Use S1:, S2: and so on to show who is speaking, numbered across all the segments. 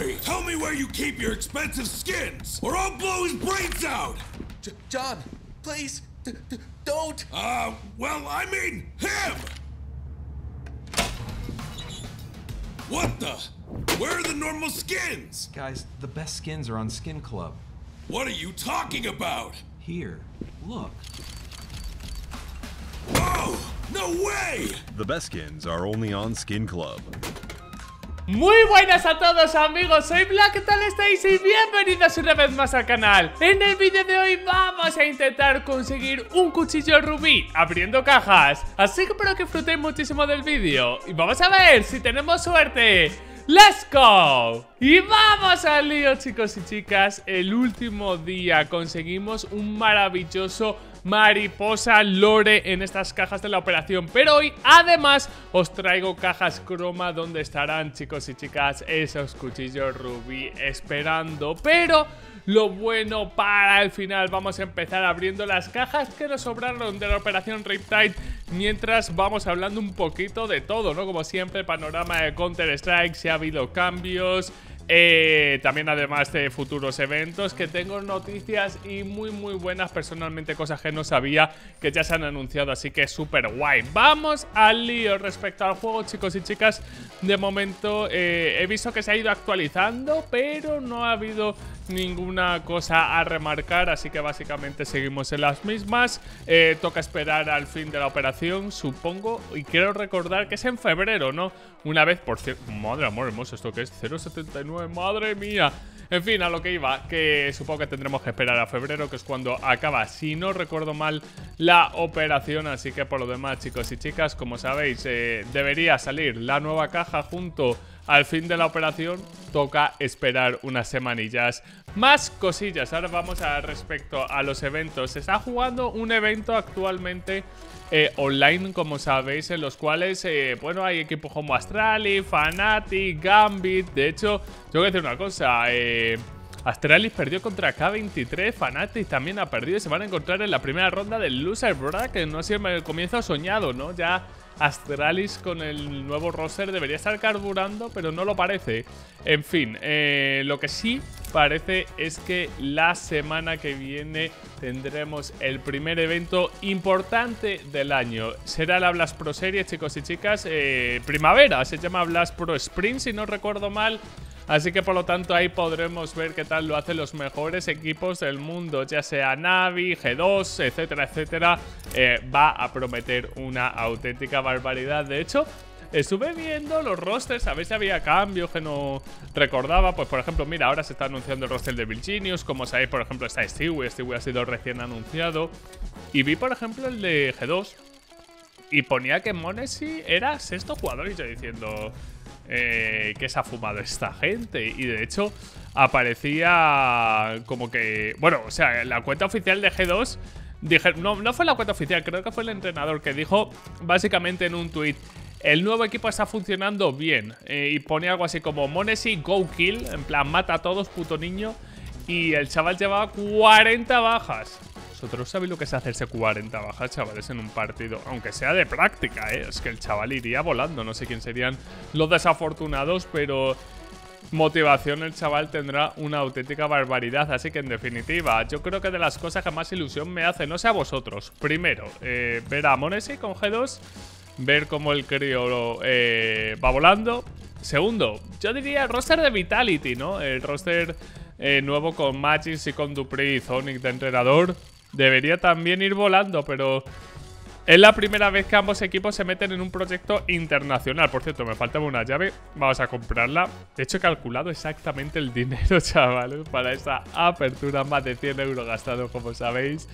S1: hurry! Tell me where you keep your expensive skins, or I'll blow his brains out!
S2: J- John, please, d- d- don't.
S1: Uh, well, I mean him! What the? Where are the normal skins?
S3: Guys, the best skins are on Skin Club.
S1: What are you talking about?
S3: Here, look.
S1: Oh, no way!
S4: The best skins are only on Skin Club.
S5: Muy buenas a todos amigos, soy Black, ¿qué tal estáis? Y bienvenidos una vez más al canal. En el vídeo de hoy vamos a intentar conseguir un cuchillo rubí abriendo cajas. Así que espero que disfrutéis muchísimo del vídeo. Y vamos a ver si tenemos suerte. ¡Let's go! Y vamos al lío chicos y chicas. El último día conseguimos un maravilloso mariposa lore en estas cajas de la operación Pero hoy además os traigo cajas croma donde estarán chicos y chicas esos cuchillos rubí esperando Pero lo bueno para el final vamos a empezar abriendo las cajas que nos sobraron de la operación Riptide Mientras vamos hablando un poquito de todo, ¿no? Como siempre, panorama de Counter-Strike, si ha habido cambios eh, también además de futuros eventos que tengo noticias y muy muy buenas. Personalmente cosas que no sabía que ya se han anunciado así que súper guay. Vamos al lío respecto al juego chicos y chicas. De momento eh, he visto que se ha ido actualizando pero no ha habido ninguna cosa a remarcar así que básicamente seguimos en las mismas eh, toca esperar al fin de la operación supongo y quiero recordar que es en febrero no una vez por cierto madre amor hermoso esto que es 079 madre mía. En fin, a lo que iba, que supongo que tendremos que esperar a febrero, que es cuando acaba, si no recuerdo mal, la operación. Así que por lo demás, chicos y chicas, como sabéis, eh, debería salir la nueva caja junto al fin de la operación. Toca esperar unas semanillas. Más cosillas, ahora vamos a respecto a los eventos. Se está jugando un evento actualmente eh, online, como sabéis, en los cuales, eh, bueno, hay equipos como Astralis, Fnatic, Gambit. De hecho, tengo que decir una cosa, eh, Astralis perdió contra K23, Fnatic también ha perdido y se van a encontrar en la primera ronda del Loser Bracket. No sé, el comienzo soñado, ¿no? Ya Astralis con el nuevo roster debería estar carburando, pero no lo parece. En fin, eh, lo que sí parece es que la semana que viene tendremos el primer evento importante del año. Será la Blast Pro Series, chicos y chicas. Eh, primavera, se llama Blast Pro Spring, si no recuerdo mal. Así que por lo tanto ahí podremos ver qué tal lo hacen los mejores equipos del mundo, ya sea Navi, G2, etcétera, etcétera. Eh, va a prometer una auténtica barbaridad. De hecho, Estuve viendo los rosters, a ver si había cambios que no recordaba. Pues, por ejemplo, mira, ahora se está anunciando el roster de Virginius. Como sabéis, por ejemplo, está Stewie. Stewie ha sido recién anunciado. Y vi, por ejemplo, el de G2. Y ponía que Monesi era sexto jugador. Y yo diciendo, eh, que se ha fumado esta gente. Y de hecho, aparecía como que. Bueno, o sea, la cuenta oficial de G2. Dije, no, no fue la cuenta oficial, creo que fue el entrenador que dijo básicamente en un tweet. El nuevo equipo está funcionando bien. Eh, y pone algo así como Monesi Go Kill. En plan, mata a todos, puto niño. Y el chaval llevaba 40 bajas. Vosotros sabéis lo que es hacerse 40 bajas, chavales, en un partido. Aunque sea de práctica, ¿eh? Es que el chaval iría volando. No sé quién serían los desafortunados, pero motivación el chaval tendrá una auténtica barbaridad. Así que en definitiva, yo creo que de las cosas que más ilusión me hace, no sé a vosotros. Primero, eh, ver a Monesi con G2, ver cómo el crío eh, va volando. Segundo, yo diría el roster de Vitality, ¿no? El roster eh, nuevo con Magis y con Dupri y Zonic de entrenador. Debería también ir volando, pero es la primera vez que ambos equipos se meten en un proyecto internacional. Por cierto, me faltaba una llave. Vamos a comprarla. De hecho, he calculado exactamente el dinero, chavales, para esa apertura. Más de 100 euros gastados, como sabéis.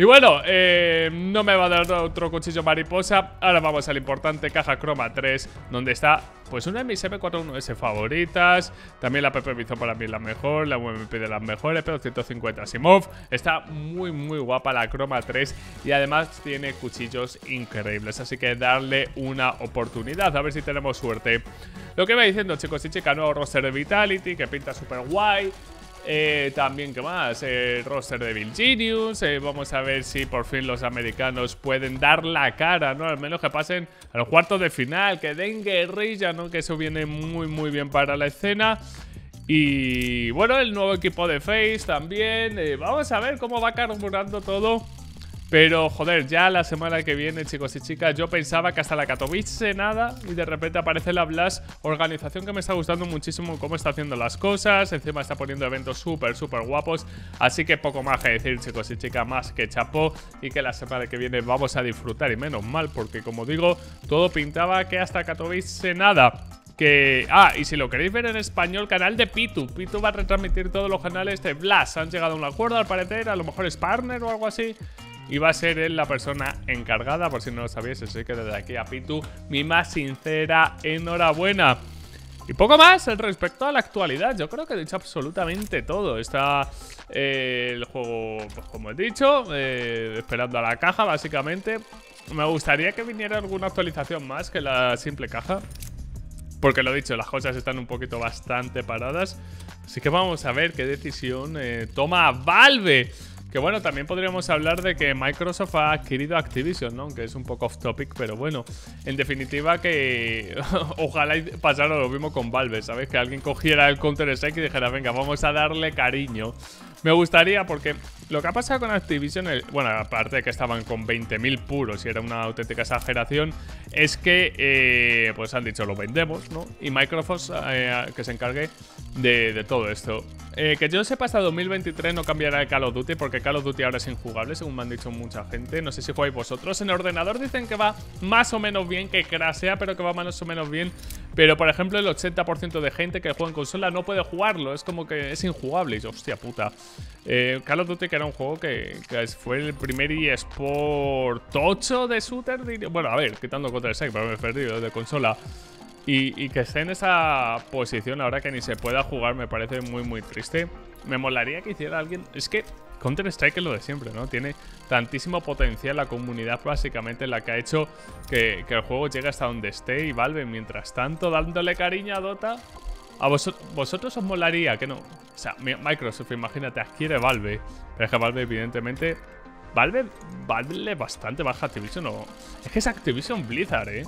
S5: Y bueno, eh, no me va a dar otro cuchillo mariposa. Ahora vamos al importante caja croma 3, donde está pues una de mis M41S favoritas. También la PP Bizon para mí la mejor, la UMP de las mejores, pero 150 Simov. Está muy muy guapa la croma 3 y además tiene cuchillos increíbles. Así que darle una oportunidad, a ver si tenemos suerte. Lo que va diciendo chicos y chicas, nuevo roster de Vitality que pinta súper guay. Eh, también, ¿qué más? El roster de Bill Genius. Eh, vamos a ver si por fin los americanos pueden dar la cara, ¿no? Al menos que pasen a los cuartos de final, que den guerrilla, ¿no? Que eso viene muy, muy bien para la escena. Y bueno, el nuevo equipo de Face también. Eh, vamos a ver cómo va carburando todo. Pero, joder, ya la semana que viene, chicos y chicas, yo pensaba que hasta la Katowice nada y de repente aparece la Blast, organización que me está gustando muchísimo cómo está haciendo las cosas, encima está poniendo eventos súper, súper guapos, así que poco más que decir, chicos y chicas, más que chapó y que la semana que viene vamos a disfrutar y menos mal, porque como digo, todo pintaba que hasta Katowice nada. Que, ah, y si lo queréis ver en español, canal de Pitu. Pitu va a retransmitir todos los canales de Blast. Han llegado a un acuerdo al parecer, a lo mejor es partner o algo así y va a ser él la persona encargada, por si no lo sabíais, así que desde aquí a Pitu, mi más sincera enhorabuena. Y poco más respecto a la actualidad, yo creo que he dicho absolutamente todo. Está eh, el juego, pues como he dicho, eh, esperando a la caja básicamente. Me gustaría que viniera alguna actualización más que la simple caja. Porque lo he dicho, las cosas están un poquito bastante paradas. Así que vamos a ver qué decisión eh, toma Valve. Que bueno, también podríamos hablar de que Microsoft ha adquirido Activision, ¿no? Que es un poco off topic, pero bueno. En definitiva que ojalá pasara lo mismo con Valve, ¿sabes? Que alguien cogiera el Counter-Strike y dijera, venga, vamos a darle cariño. Me gustaría porque lo que ha pasado con Activision, bueno, aparte de que estaban con 20.000 puros y era una auténtica exageración, es que eh, pues han dicho lo vendemos, ¿no? Y Microsoft eh, que se encargue de, todo esto. Eh, que yo sepa hasta 2023 no cambiará el Call of Duty porque Call of Duty ahora es injugable, según me han dicho mucha gente. No sé si jugáis vosotros. En ordenador dicen que va más o menos bien, que crasea, pero que va más o menos bien. Pero, por ejemplo, el 80% de gente que juega en consola no puede jugarlo. Es como que es injugable. Y hostia puta. Eh, Call of Duty, que era un juego que, fue el primer eSport 8 de shooter. Bueno, a ver, quitando Counter-Strike, pero me he perdido de consola. Y, que esté en esa posición ahora que ni se pueda jugar me parece muy muy triste. Me molaría que hiciera alguien... Es que Counter-Strike es lo de siempre, ¿no? Tiene tantísimo potencial la comunidad básicamente la que ha hecho que, el juego llegue hasta donde esté y Valve mientras tanto dándole cariño a Dota. A vosotros os molaría que no. O sea, Microsoft, imagínate, adquiere Valve. Pero es que Valve, evidentemente. Valve vale bastante baja Activision o. Es que es Activision Blizzard, ¿eh?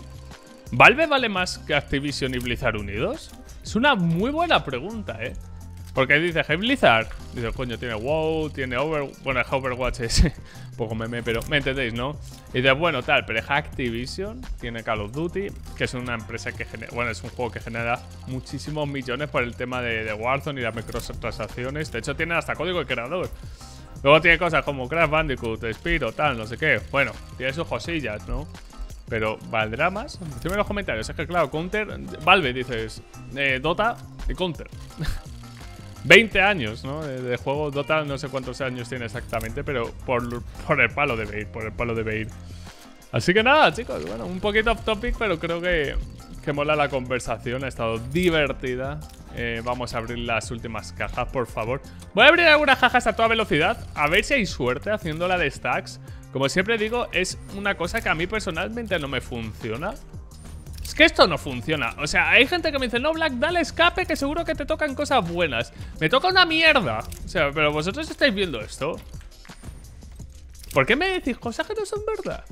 S5: ¿Valve vale más que Activision y Blizzard unidos? Es una muy buena pregunta, ¿eh? Porque dice, hey Blizzard, dice, coño, tiene WoW, tiene Overwatch, bueno, Overwatch es poco meme, pero me entendéis, ¿no? Y dice, bueno, tal, pero es Activision, tiene Call of Duty, que es una empresa que genera, bueno, es un juego que genera muchísimos millones por el tema de, Warzone y las microtransacciones. De hecho, tiene hasta código de creador. Luego tiene cosas como Crash Bandicoot, Spiro, tal, no sé qué. Bueno, tiene sus cosillas, ¿no? Pero, ¿valdrá más? Dime en los comentarios. Es que, claro, Counter... Valve, dices, eh, Dota y Counter. 20 años, ¿no? De, juego. Dota no sé cuántos años tiene exactamente, pero por, por el palo debe ir, por el palo debe ir. Así que nada, chicos, bueno, un poquito off topic, pero creo que, que mola la conversación, ha estado divertida. Eh, vamos a abrir las últimas cajas, por favor. Voy a abrir algunas cajas a toda velocidad, a ver si hay suerte haciendo la de stacks. Como siempre digo, es una cosa que a mí personalmente no me funciona. Es que esto no funciona. O sea, hay gente que me dice, no, Black, dale escape que seguro que te tocan cosas buenas. Me toca una mierda. O sea, pero vosotros estáis viendo esto. ¿Por qué me decís cosas que no son verdad?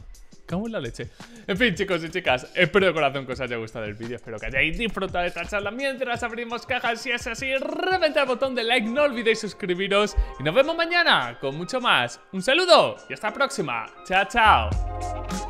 S5: En la leche. En fin, chicos y chicas, espero de corazón que os haya gustado el vídeo. Espero que hayáis disfrutado de esta charla mientras abrimos cajas. Si es así, reventad el botón de like, no olvidéis suscribiros. Y nos vemos mañana con mucho más. Un saludo y hasta la próxima. Chao, chao.